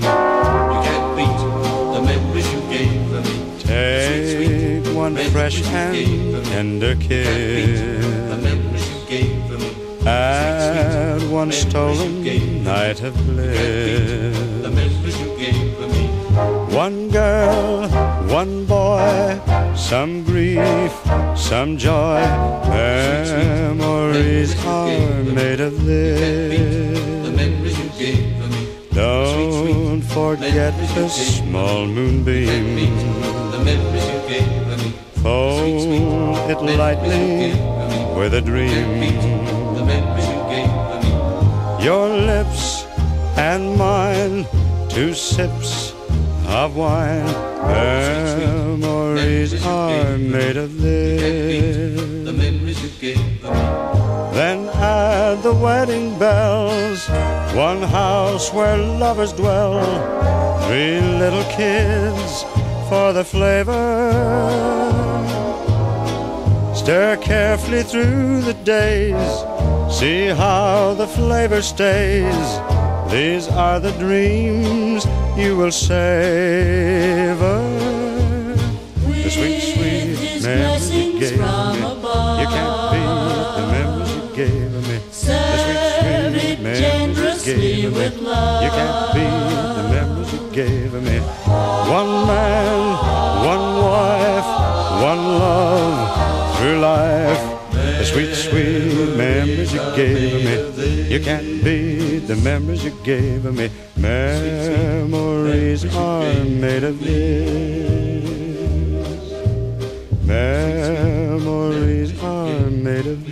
to me. You can't beat the memories you gave for me. Take sweet, sweet one fresh and tender kiss. Add one stolen night of bliss. One girl, one boy, some grief, some joy. Memories are made of this. Forget the small moonbeam. Fold oh, it lightly with a dream. Your lips and mine, two sips of wine. Memories are made of this. Wedding bells, one house where lovers dwell, three little kids for the flavor. Stir carefully through the days, see how the flavor stays. These are the dreams you will savor. Gave me. You can't beat the memories you gave of me. One man, one wife, one love through life. The sweet, sweet memories you gave me. You can't beat the memories you gave me. Memories are made of this. Memories are made of